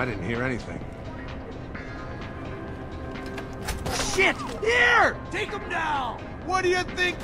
I didn't hear anything. Shit! Here! Take him down! What do you think?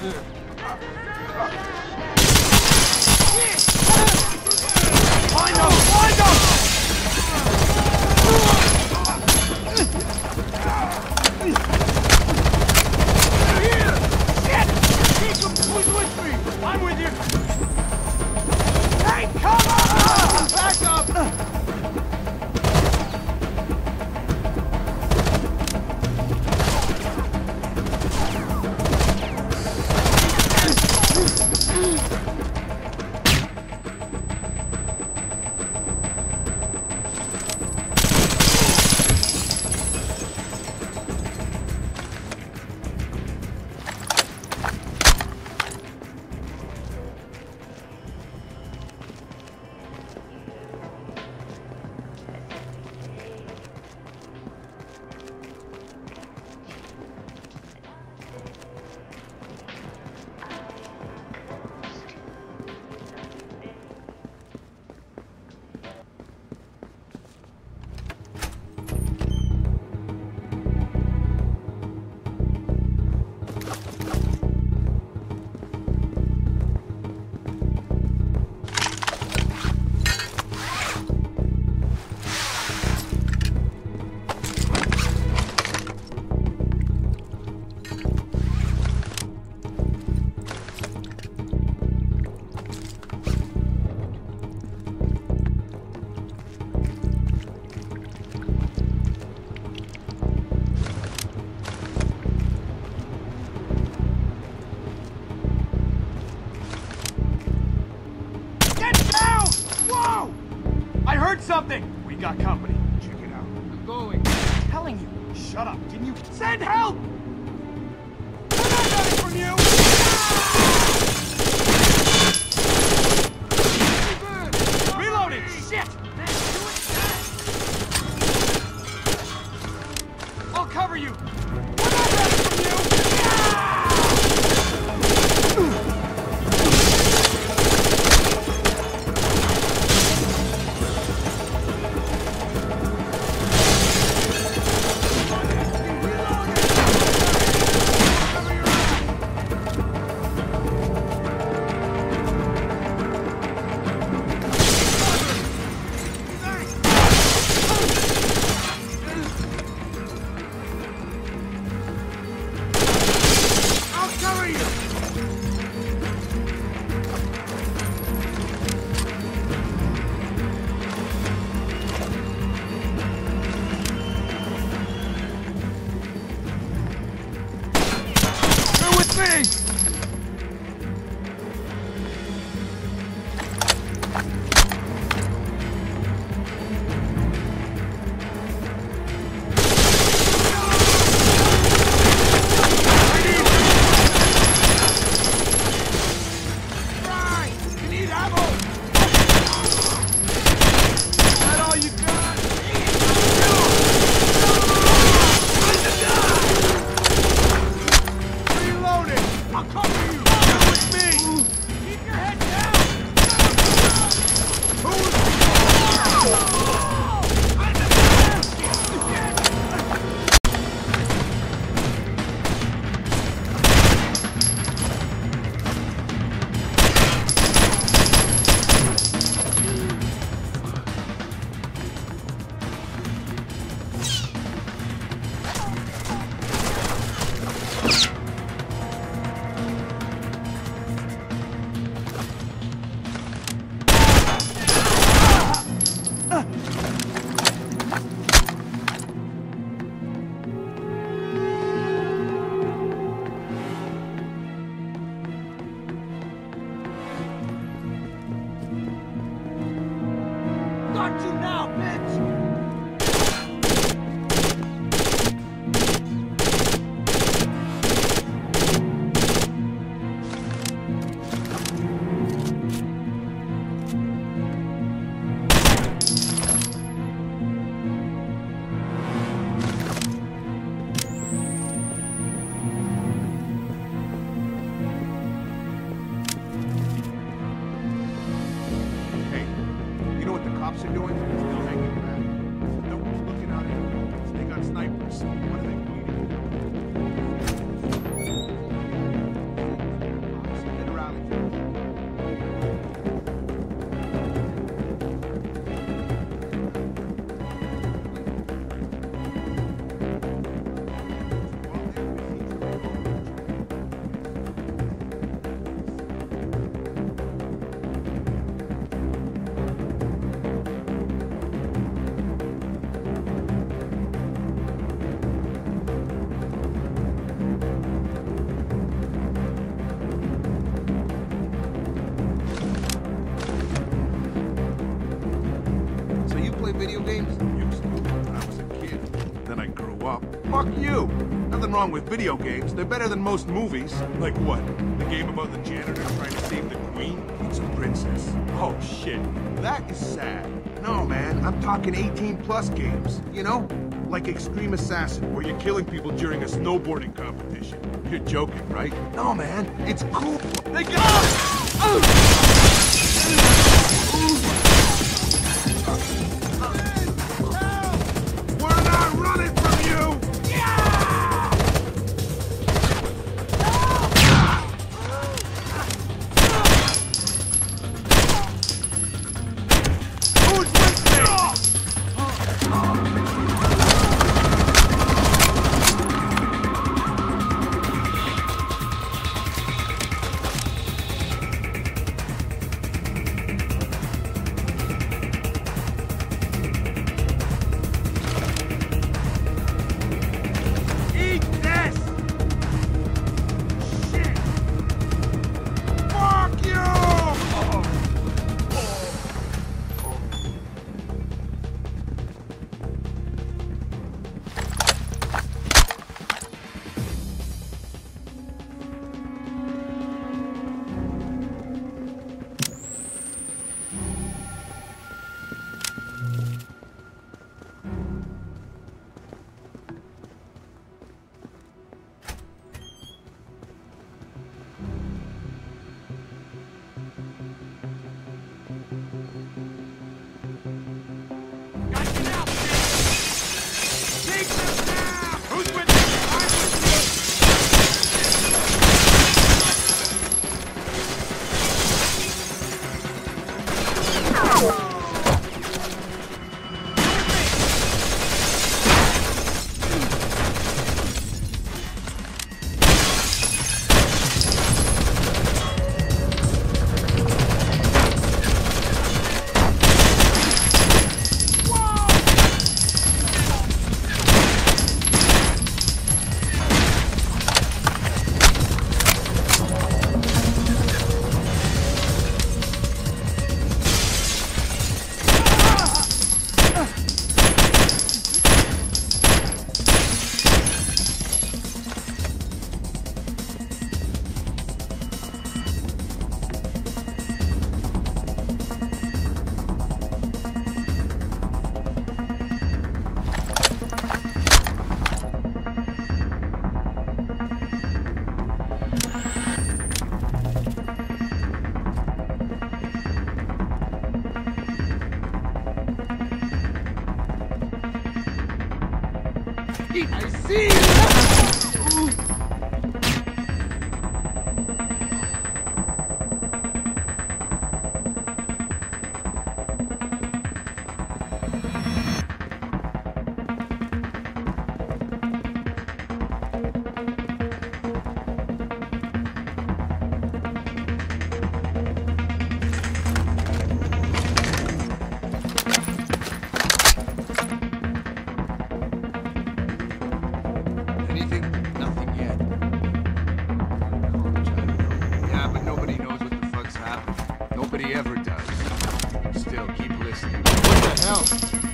Wrong with video games. They're better than most movies. Like what? The game about the janitor trying to save the queen? It's a princess. Oh shit. That is sad. No, man. I'm talking 18 plus games. You know? Like Extreme Assassin, where you're killing people during a snowboarding competition. You're joking, right? No, man. It's cool. They got We're ah! ah! I see Nobody ever does. Still, keep listening. What the hell?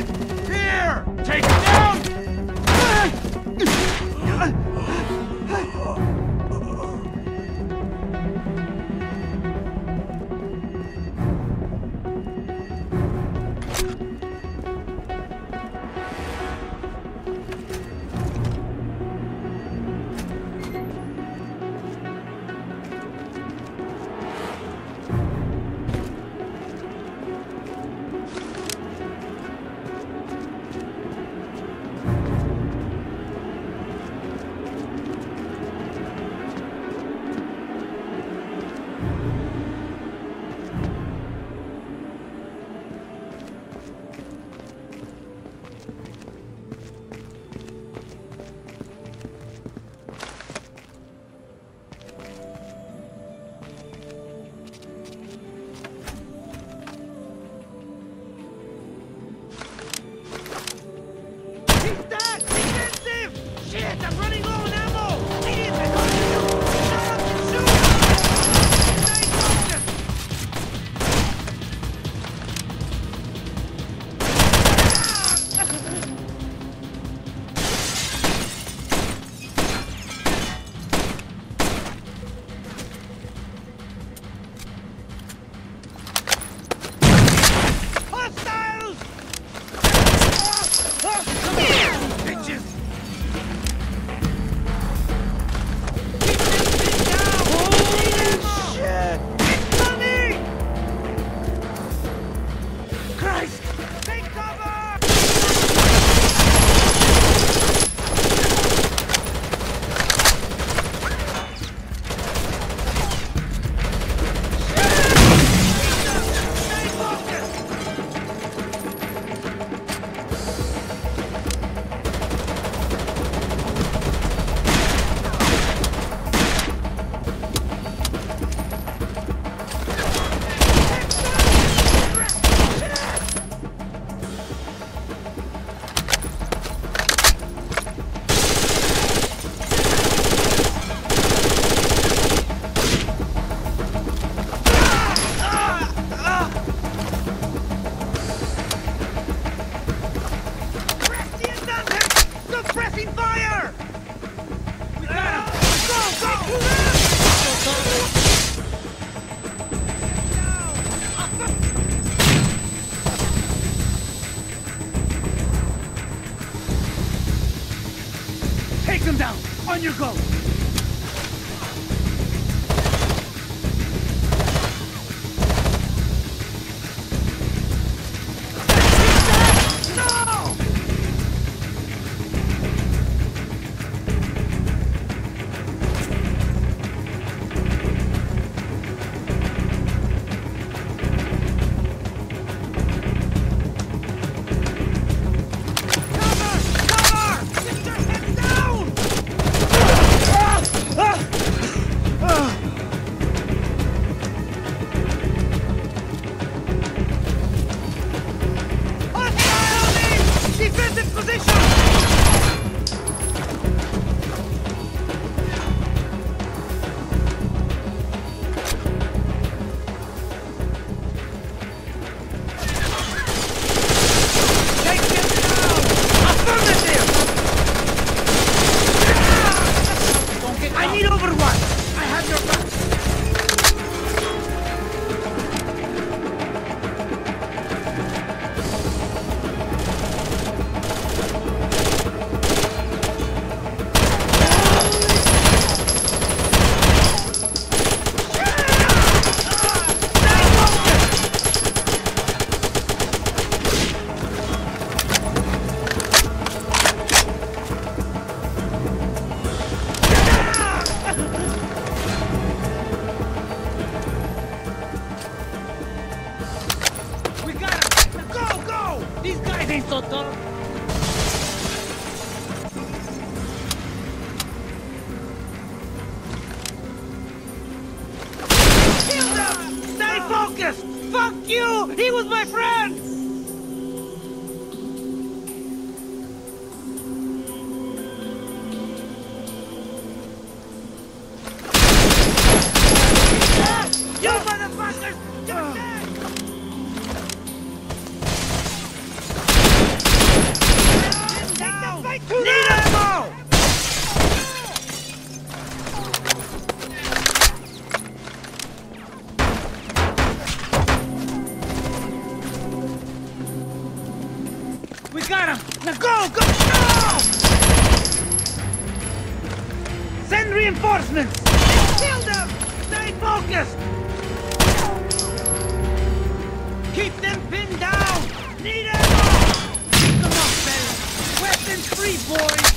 it! Here! Take it down! you! He was my friend! Reinforcements! Kill them! Stay focused! Keep them pinned down! Need ammo! Come on, fellas! Weapons free, boys!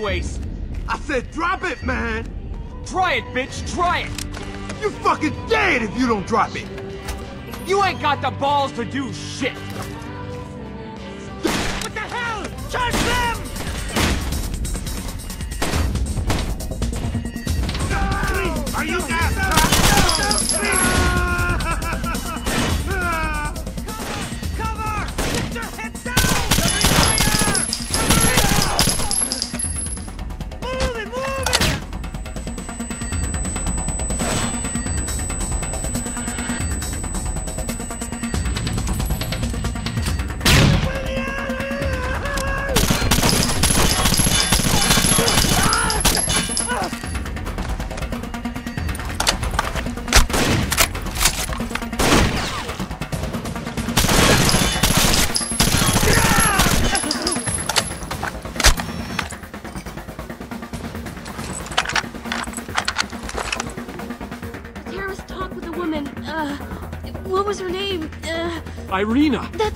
Anyways. I said drop it, man. Try it, bitch, try it. You fucking dead if you don't drop it. You ain't got the balls to do shit. What the hell? Charge them! Irina! that's